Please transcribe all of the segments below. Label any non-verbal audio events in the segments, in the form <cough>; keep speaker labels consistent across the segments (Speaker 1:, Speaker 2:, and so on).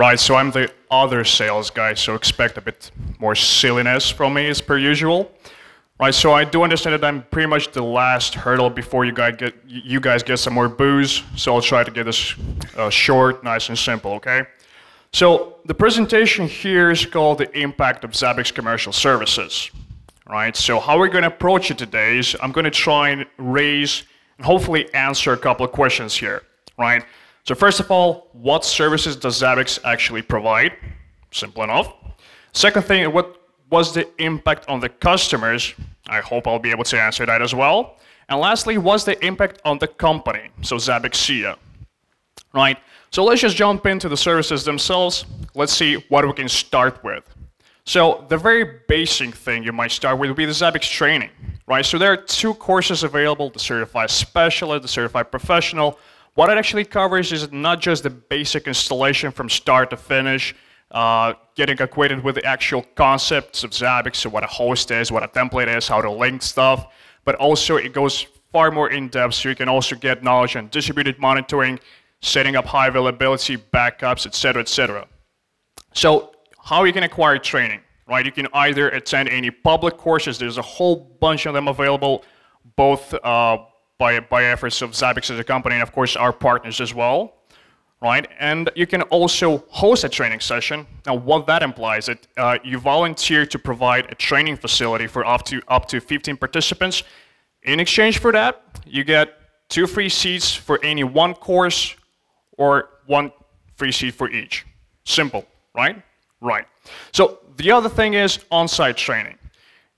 Speaker 1: Right, so I'm the other sales guy, so expect a bit more silliness from me as per usual. Right, so I do understand that I'm pretty much the last hurdle before you guys get you guys get some more booze. So I'll try to get this uh, short, nice, and simple. Okay. So the presentation here is called the impact of Zabbix commercial services. Right. So how we're going to approach it today is I'm going to try and raise and hopefully answer a couple of questions here. Right. So first of all, what services does Zabbix actually provide? Simple enough. Second thing, what was the impact on the customers? I hope I'll be able to answer that as well. And lastly, what's the impact on the company? So Zabbix SIA. Right? So let's just jump into the services themselves. Let's see what we can start with. So the very basic thing you might start with would be the Zabbix training. Right? So there are two courses available, the Certified Specialist, the Certified Professional. What it actually covers is not just the basic installation from start to finish, uh, getting acquainted with the actual concepts of Zabbix, so what a host is, what a template is, how to link stuff, but also it goes far more in depth, so you can also get knowledge on distributed monitoring, setting up high availability, backups, etc., etc. So how you can acquire training, right? You can either attend any public courses. There's a whole bunch of them available, both uh, by, by efforts of Zabbix as a company and, of course, our partners as well right? And you can also host a training session. Now, what that implies is uh, you volunteer to provide a training facility for up to up to 15 participants. In exchange for that, you get two free seats for any one course or one free seat for each. Simple, right? Right. So the other thing is on-site training.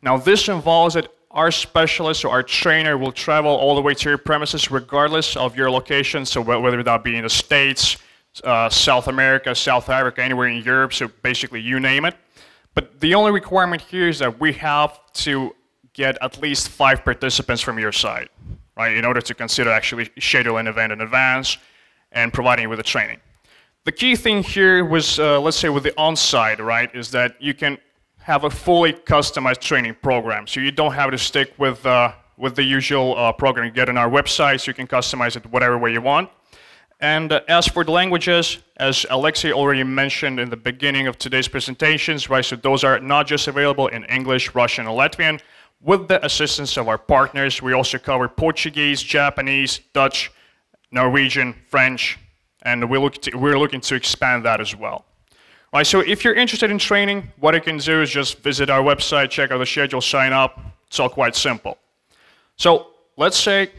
Speaker 1: Now, this involves that our specialist or our trainer will travel all the way to your premises regardless of your location, so whether that be in the States, uh, South America, South Africa, anywhere in Europe, so basically you name it. But the only requirement here is that we have to get at least five participants from your side, right, in order to consider actually scheduling an event in advance and providing you with the training. The key thing here was, uh, let's say with the on-site, right, is that you can have a fully customized training program. So you don't have to stick with, uh, with the usual uh, program you get on our website, so you can customize it whatever way you want. And uh, as for the languages, as Alexei already mentioned in the beginning of today's presentations, right, so those are not just available in English, Russian, and Latvian. With the assistance of our partners, we also cover Portuguese, Japanese, Dutch, Norwegian, French, and we look to, we're looking to expand that as well. Right, so if you're interested in training, what you can do is just visit our website, check out the schedule, sign up. It's all quite simple. So let's say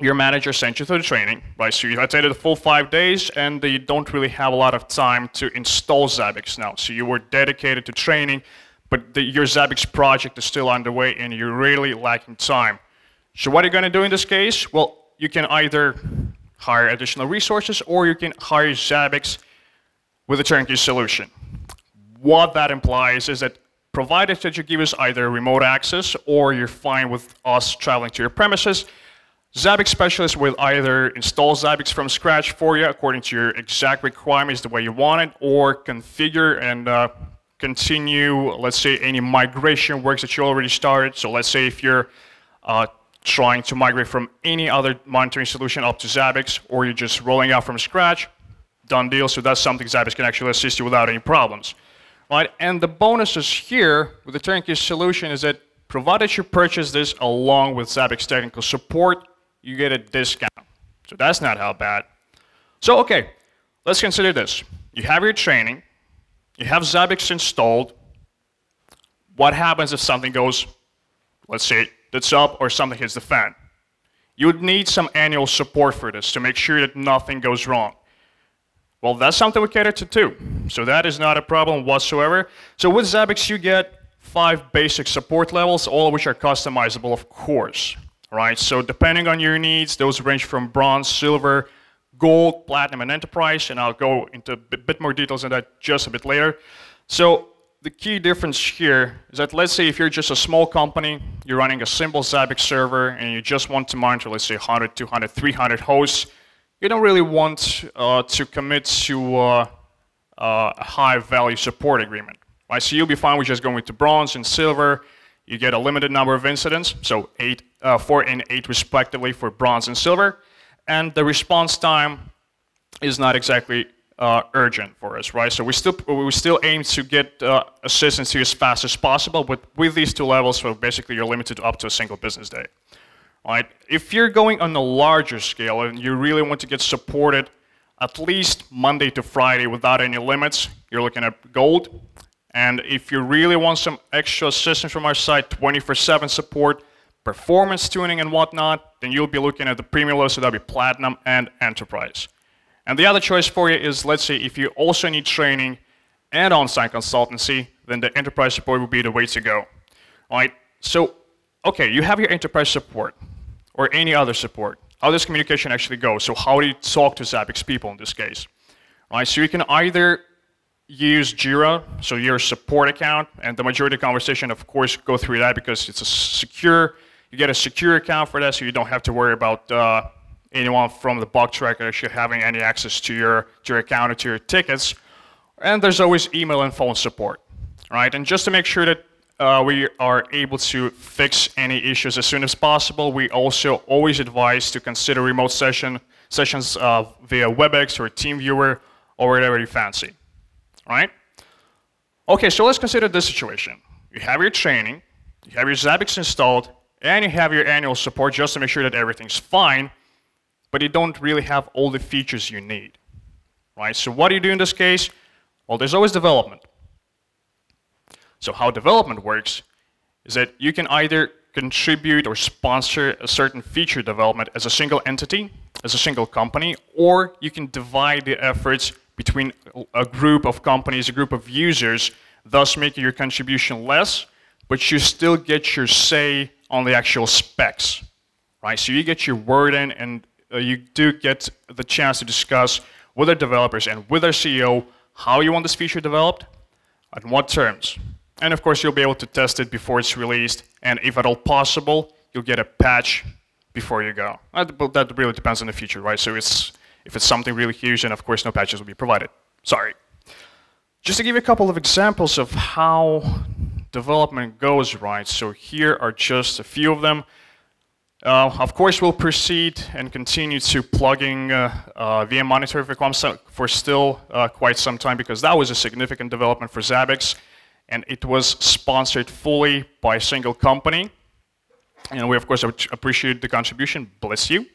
Speaker 1: your manager sent you to the training, right? So you attended the full five days and you don't really have a lot of time to install Zabbix now. So you were dedicated to training, but the, your Zabbix project is still underway and you're really lacking time. So what are you going to do in this case? Well, you can either hire additional resources or you can hire Zabbix with a turnkey solution. What that implies is that provided that you give us either remote access or you're fine with us traveling to your premises, Zabbix specialist will either install Zabbix from scratch for you according to your exact requirements the way you want it, or configure and uh, continue, let's say, any migration works that you already started. So let's say if you're uh, trying to migrate from any other monitoring solution up to Zabbix, or you're just rolling out from scratch, done deal. So that's something Zabbix can actually assist you without any problems. Right? And the bonuses here with the turnkey solution is that provided you purchase this along with Zabbix technical support, you get a discount. So that's not how bad. So okay, let's consider this. You have your training, you have Zabbix installed. What happens if something goes, let's say, that's up or something hits the fan? You would need some annual support for this to make sure that nothing goes wrong. Well, that's something we cater to too. So that is not a problem whatsoever. So with Zabbix, you get five basic support levels, all of which are customizable, of course. Right? So depending on your needs, those range from bronze, silver, gold, platinum, and enterprise. And I'll go into a bit more details on that just a bit later. So the key difference here is that let's say if you're just a small company, you're running a simple Zabbix server, and you just want to monitor, let's say 100, 200, 300 hosts, you don't really want uh, to commit to uh, uh, a high value support agreement. Right? So you'll be fine with just going to bronze and silver. You get a limited number of incidents, so eight, uh, four and eight respectively for bronze and silver. And the response time is not exactly uh, urgent for us, right? So we still we still aim to get uh, assistance to you as fast as possible, but with these two levels, so basically you're limited up to a single business day, right? If you're going on a larger scale and you really want to get supported at least Monday to Friday without any limits, you're looking at gold. And if you really want some extra assistance from our side, 24/7 support, performance tuning and whatnot, then you'll be looking at the premium level, so that'll be platinum and enterprise. And the other choice for you is, let's say, if you also need training and on-site consultancy, then the enterprise support would be the way to go. All right? So, okay, you have your enterprise support or any other support. How does communication actually go? So how do you talk to Zabbix people in this case? Right, so you can either use Jira, so your support account, and the majority of conversation, of course, go through that because it's a secure you get a secure account for that, so you don't have to worry about uh, anyone from the bug tracker actually having any access to your, to your account or to your tickets. And there's always email and phone support, right? And just to make sure that uh, we are able to fix any issues as soon as possible, we also always advise to consider remote session sessions uh, via WebEx or TeamViewer or whatever you fancy, right? Okay, so let's consider this situation. You have your training, you have your Zabbix installed, and you have your annual support just to make sure that everything's fine, but you don't really have all the features you need. Right? So what do you do in this case? Well, there's always development. So how development works is that you can either contribute or sponsor a certain feature development as a single entity, as a single company, or you can divide the efforts between a group of companies, a group of users, thus making your contribution less, but you still get your say on the actual specs, right? So you get your word in and uh, you do get the chance to discuss with our developers and with our CEO how you want this feature developed, on what terms. And of course, you'll be able to test it before it's released, and if at all possible, you'll get a patch before you go. But that really depends on the feature, right? So it's, if it's something really huge, then of course no patches will be provided. Sorry. Just to give you a couple of examples of how development goes right. So here are just a few of them. Uh, of course, we'll proceed and continue to plugging uh, uh, VM Monitor for, for still uh, quite some time because that was a significant development for Zabbix and it was sponsored fully by a single company. And we, of course, appreciate the contribution. Bless you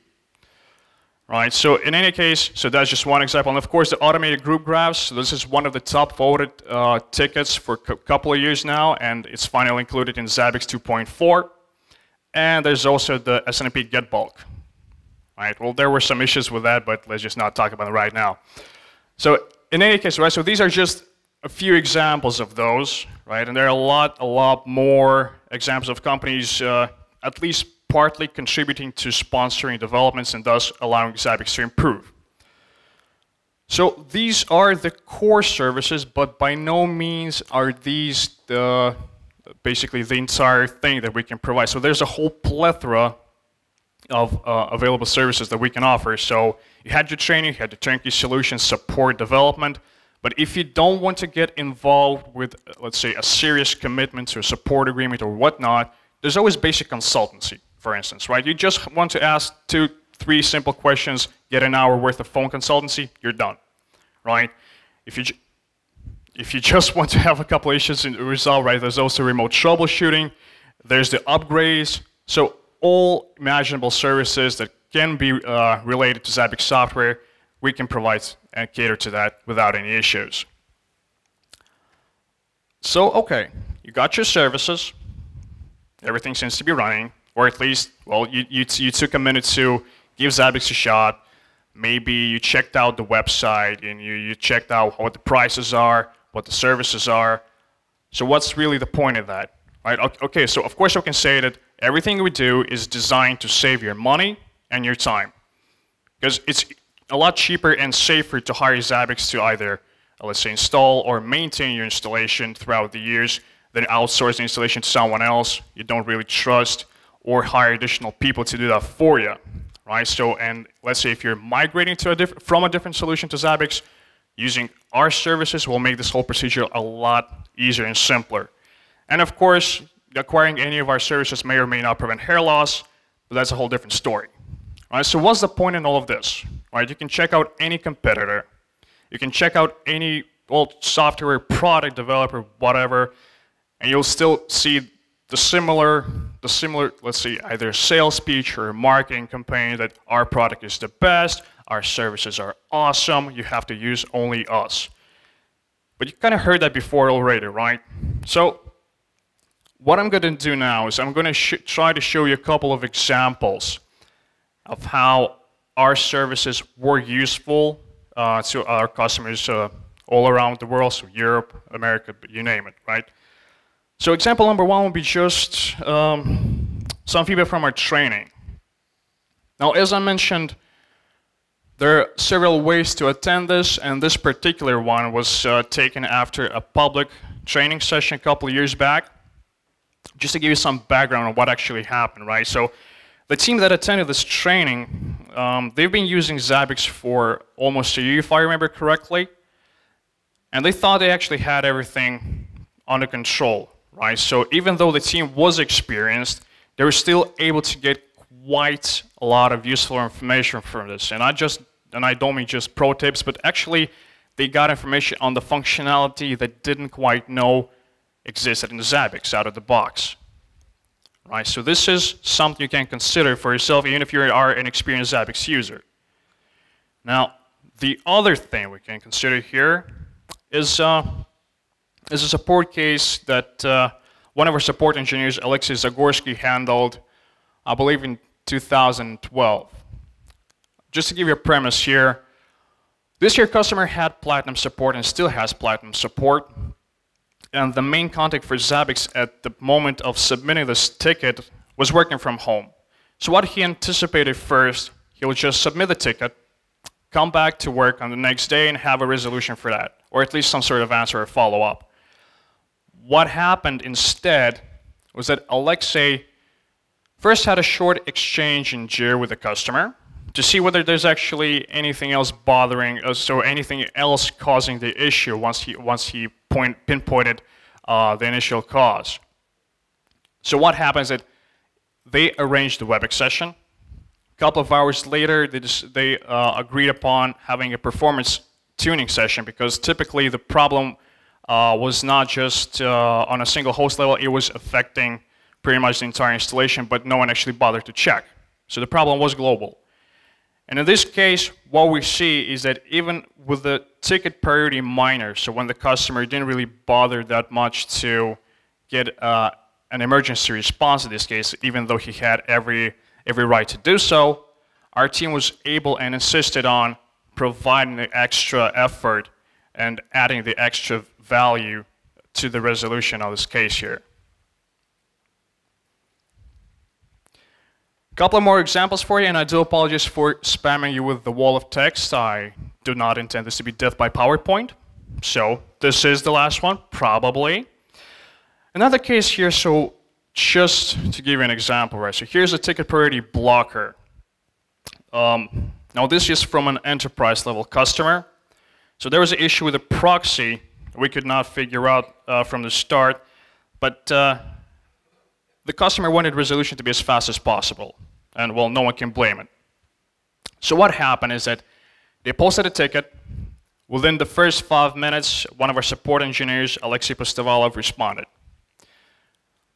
Speaker 1: right? So in any case, so that's just one example. And of course, the automated group graphs. So this is one of the top voted uh, tickets for a couple of years now, and it's finally included in Zabbix 2.4. And there's also the SNMP get bulk. Right? Well, there were some issues with that, but let's just not talk about it right now. So in any case, right? So these are just a few examples of those, right? And there are a lot, a lot more examples of companies, uh, at least partly contributing to sponsoring developments and thus allowing Zabbix to improve. So these are the core services, but by no means are these the basically the entire thing that we can provide. So there's a whole plethora of uh, available services that we can offer. So you had your training, you had the turnkey solution, support, development. But if you don't want to get involved with, let's say, a serious commitment to a support agreement or whatnot, there's always basic consultancy for instance, right? You just want to ask two, three simple questions, get an hour worth of phone consultancy, you're done, right? If you, if you <laughs> just want to have a couple issues resolved, right, there's also remote troubleshooting, there's the upgrades, so all imaginable services that can be uh, related to Zabbix software, we can provide and cater to that without any issues. So, okay, you got your services, everything seems to be running, or at least, well, you, you, you took a minute to give Zabbix a shot. Maybe you checked out the website and you, you checked out what the prices are, what the services are. So what's really the point of that? Right? Okay, so of course I can say that everything we do is designed to save your money and your time. Because it's a lot cheaper and safer to hire Zabbix to either, uh, let's say, install or maintain your installation throughout the years than outsource the installation to someone else you don't really trust or hire additional people to do that for you, right? So, and let's say if you're migrating to a different from a different solution to Zabbix, using our services will make this whole procedure a lot easier and simpler. And of course, acquiring any of our services may or may not prevent hair loss, but that's a whole different story. Right? So what's the point in all of this? Right? You can check out any competitor, You can check out any old software, product developer, whatever, and you'll still see the similar, the similar, let's see, either sales speech or marketing campaign that our product is the best, our services are awesome, you have to use only us. But you kind of heard that before already, right? So what I'm going to do now is I'm going to try to show you a couple of examples of how our services were useful uh, to our customers uh, all around the world, so Europe, America, you name it, right? So example number one would be just um, some feedback from our training. Now, as I mentioned, there are several ways to attend this, and this particular one was uh, taken after a public training session a couple years back. Just to give you some background on what actually happened, right? So the team that attended this training, um, they've been using Zabbix for almost a year, if I remember correctly, and they thought they actually had everything under control right? So even though the team was experienced, they were still able to get quite a lot of useful information from this. And I just, and I don't mean just pro tips, but actually they got information on the functionality that didn't quite know existed in Zabbix out of the box. Right, so this is something you can consider for yourself, even if you are an experienced Zabbix user. Now, the other thing we can consider here is uh, is a support case that uh, one of our support engineers, Alexei Zagorsky, handled, I believe, in 2012. Just to give you a premise here, this year customer had platinum support and still has platinum support. And the main contact for Zabbix at the moment of submitting this ticket was working from home. So what he anticipated first, he would just submit the ticket, come back to work on the next day and have a resolution for that, or at least some sort of answer or follow-up. What happened instead was that Alexei first had a short exchange in Jira with the customer to see whether there's actually anything else bothering us or anything else causing the issue once he, once he point, pinpointed uh, the initial cause. So what happens is that they arranged the WebEx session. A couple of hours later, they, just, they uh, agreed upon having a performance tuning session because typically the problem uh, was not just uh, on a single host level, it was affecting pretty much the entire installation, but no one actually bothered to check. So the problem was global. And in this case, what we see is that even with the ticket priority minor, so when the customer didn't really bother that much to get uh, an emergency response in this case, even though he had every, every right to do so, our team was able and insisted on providing the extra effort and adding the extra value to the resolution of this case here. Couple of more examples for you, and I do apologize for spamming you with the wall of text. I do not intend this to be death by PowerPoint. So this is the last one, probably. Another case here, so just to give you an example, right? So here's a ticket priority blocker. Um, now this is from an enterprise level customer. So there was an issue with a proxy we could not figure out uh, from the start. But uh, the customer wanted resolution to be as fast as possible. And well, no one can blame it. So what happened is that they posted a ticket. Within the first five minutes, one of our support engineers, Alexei Postovalov, responded.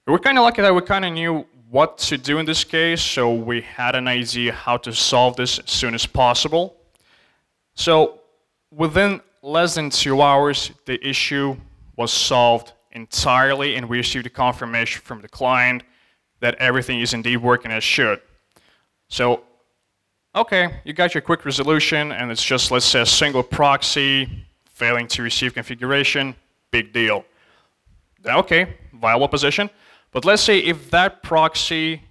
Speaker 1: We were kind of lucky that we kind of knew what to do in this case, so we had an idea how to solve this as soon as possible. So within less than two hours, the issue was solved entirely, and we received a confirmation from the client that everything is indeed working as should. So, okay, you got your quick resolution, and it's just, let's say, a single proxy failing to receive configuration, big deal. Okay, viable position. But let's say if that proxy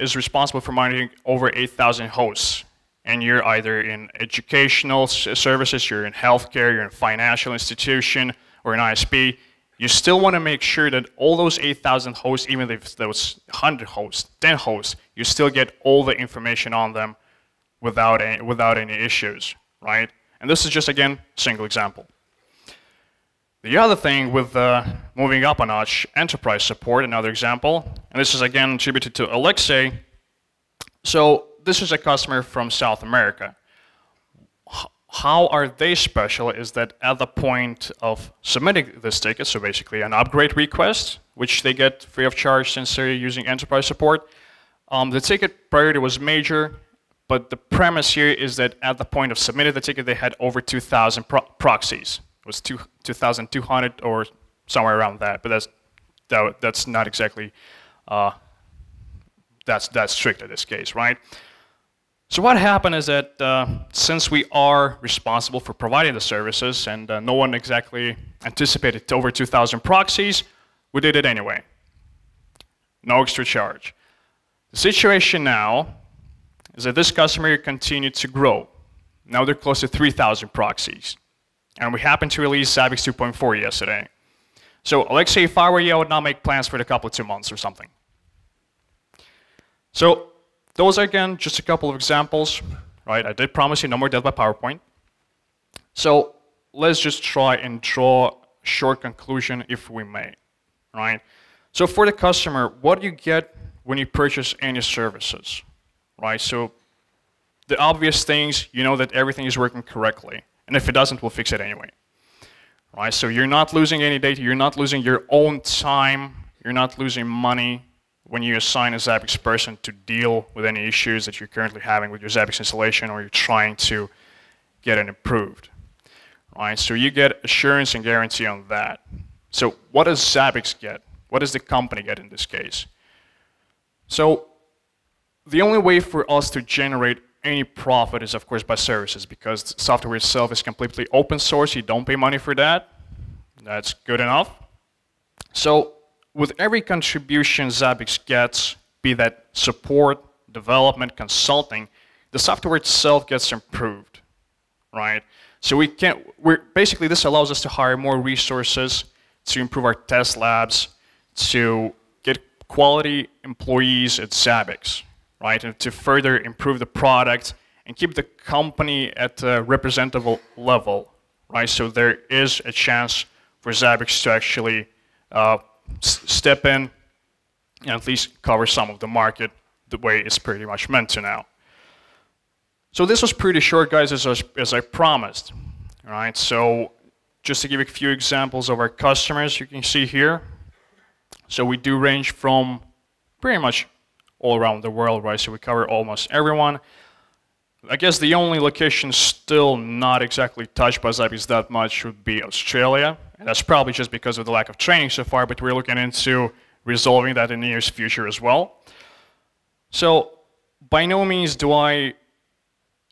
Speaker 1: is responsible for monitoring over 8,000 hosts, and you're either in educational services, you're in healthcare, you're in financial institution, or an ISP, you still want to make sure that all those 8,000 hosts, even if those 100 hosts, 10 hosts, you still get all the information on them without any, without any issues, right? And this is just, again, single example. The other thing with uh, moving up a notch, enterprise support, another example, and this is again attributed to Alexei. So this is a customer from South America. How are they special is that at the point of submitting this ticket, so basically an upgrade request, which they get free of charge since they're using enterprise support, um, the ticket priority was major, but the premise here is that at the point of submitting the ticket, they had over 2,000 pro proxies. It was 2,200 or somewhere around that, but that's, that, that's not exactly, uh, that's, that's strict in this case, right? So what happened is that uh, since we are responsible for providing the services and uh, no one exactly anticipated over 2,000 proxies, we did it anyway. No extra charge. The situation now is that this customer continued to grow. Now they're close to 3,000 proxies. And we happened to release Zabbix 2.4 yesterday. So say if I were you, I would not make plans for a couple of two months or something. So those are, again, just a couple of examples, right? I did promise you no more death by PowerPoint. So let's just try and draw a short conclusion if we may, right? So for the customer, what do you get when you purchase any services, right? So the obvious things, you know that everything is working correctly. And if it doesn't, we'll fix it anyway. Right? So you're not losing any data, you're not losing your own time, you're not losing money, when you assign a Zabbix person to deal with any issues that you're currently having with your Zabbix installation or you're trying to get it improved. Right? So you get assurance and guarantee on that. So what does Zabbix get? What does the company get in this case? So the only way for us to generate any profit is of course by services because software itself is completely open source. You don't pay money for that. That's good enough. So with every contribution Zabbix gets, be that support, development, consulting, the software itself gets improved, right? So we can, we're, basically this allows us to hire more resources to improve our test labs, to get quality employees at Zabbix, right? And to further improve the product and keep the company at a representable level, right? So there is a chance for Zabbix to actually uh, step in and at least cover some of the market the way it's pretty much meant to now. So this was pretty short, guys, as, as I promised. All right, so just to give a few examples of our customers, you can see here. So we do range from pretty much all around the world, right? So we cover almost everyone. I guess the only location still not exactly touched by Zabbix that much would be Australia. And that's probably just because of the lack of training so far, but we're looking into resolving that in the near future as well. So by no means do I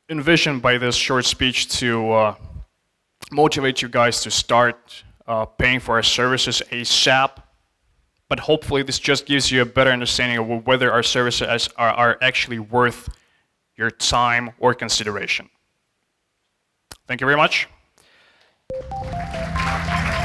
Speaker 1: envision by this short speech to uh, motivate you guys to start uh, paying for our services ASAP, but hopefully this just gives you a better understanding of whether our services are, are actually worth your time or consideration. Thank you very much. Thank you.